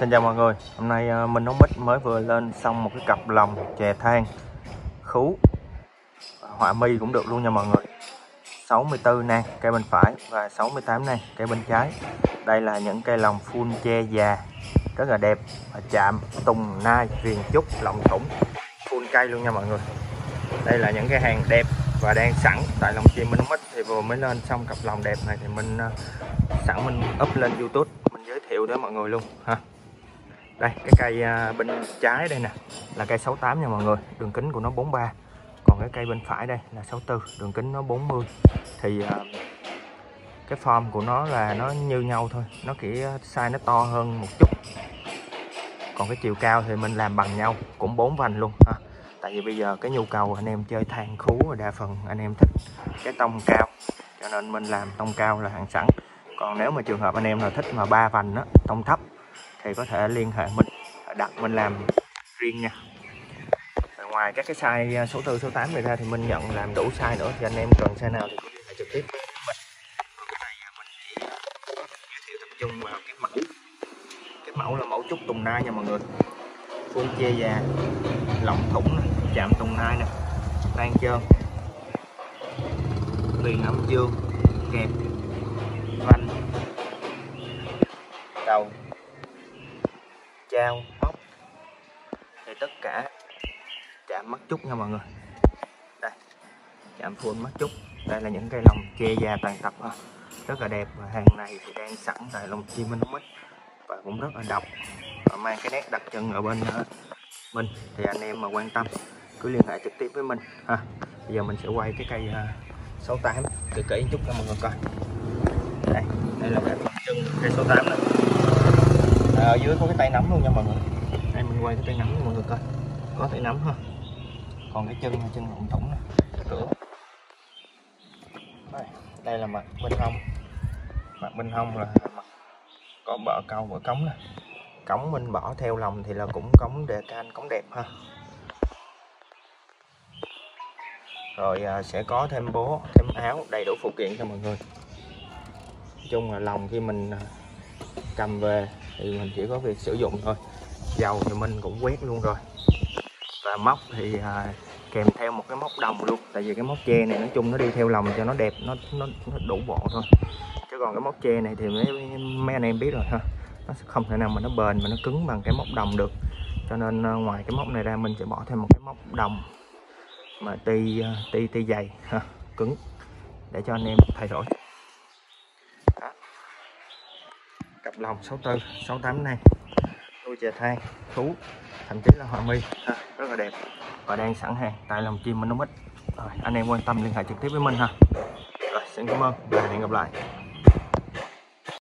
Xin chào mọi người, hôm nay mình nóng mít mới vừa lên xong một cái cặp lồng chè than khú họa mi cũng được luôn nha mọi người. 64 nang cây bên phải và 68 nang cây bên trái. Đây là những cây lồng full che già rất là đẹp và chạm tùng nai viền trúc lồng thủng. Full cây luôn nha mọi người. Đây là những cái hàng đẹp và đang sẵn tại lòng chim mình mít thì vừa mới lên xong cặp lòng đẹp này thì mình ờ, sẵn mình up lên youtube giới thiệu đến mọi người luôn, ha. Đây, cái cây à, bên trái đây nè, là cây 68 nha mọi người, đường kính của nó 43 còn cái cây bên phải đây là 64 đường kính nó 40 thì à, cái form của nó là nó như nhau thôi, nó chỉ size nó to hơn một chút. Còn cái chiều cao thì mình làm bằng nhau, cũng bốn vành luôn, ha. Tại vì bây giờ cái nhu cầu anh em chơi than khú và đa phần anh em thích cái tông cao, cho nên mình làm tông cao là hàng sẵn còn nếu mà trường hợp anh em nào thích mà ba vành á, tông thấp, thì có thể liên hệ mình, đặt mình làm riêng nha. Và ngoài các cái size à, số 4 số 8 này ra thì mình nhận làm đủ size nữa, thì anh em cần size nào thì có liên hệ trực tiếp mình. Cái này à, mình chỉ à, giới thiệu tập trung vào cái mẫu. Cái mẫu là mẫu trúc tùng nai nha mọi người. Full che già lỏng thủng chạm tùng nai nè. Tan trơn. Liền âm dương, kẹp. Đầu trao móc, thì tất cả chạm mắt chút nha mọi người. Đây chạm full mắt chút. đây là những cây lồng che da toàn tập ha rất là đẹp và hàng này thì đang sẵn tại lồng chim minh mít. Và cũng rất là độc. Và mang cái nét đặc trưng ở bên ờ, mình. Thì anh em mà quan tâm cứ liên hệ trực tiếp với mình. Ha bây giờ mình sẽ quay cái cây uh, 68 kỹ kỹ chút cho mọi người coi. Đây đây là cái cây 68 này. À, ở dưới có cái tay nắm luôn nha mọi người. Đây mình quay cái tay nắm cho mọi người coi. Có tay nắm ha. Còn cái chân chân lụng thủng này đây, đây là mặt bên hông. Mặt bên hông là mặt có bờ câu bờ cống nè. Cống mình bỏ theo lòng thì là cũng cống đề can cống đẹp ha. Rồi à, sẽ có thêm bố thêm áo đầy đủ phụ kiện cho mọi người nói chung là lòng khi mình à, cầm về thì mình chỉ có việc sử dụng thôi. Dầu thì mình cũng quét luôn rồi. Và móc thì à, kèm theo một cái móc đồng luôn. Tại vì cái móc tre này nói chung nó đi theo lòng cho nó đẹp nó nó, nó đủ bộ thôi. Chứ còn cái móc tre này thì mấy mấy anh em biết rồi ha. Nó không thể nào mà nó bền mà nó cứng bằng cái móc đồng được. Cho nên à, ngoài cái móc này ra mình sẽ bỏ thêm một cái móc đồng mà ti à, ti ti dày ha cứng để cho anh em thay đổi Đó cặp lòng 64 68 này nuôi chè than thú thậm chí là hoa mi ha, rất là đẹp. Và đang sẵn hàng tại lòng chim mít rồi anh em quan tâm liên hệ trực tiếp với mình ha. Rồi xin cảm ơn và hẹn gặp lại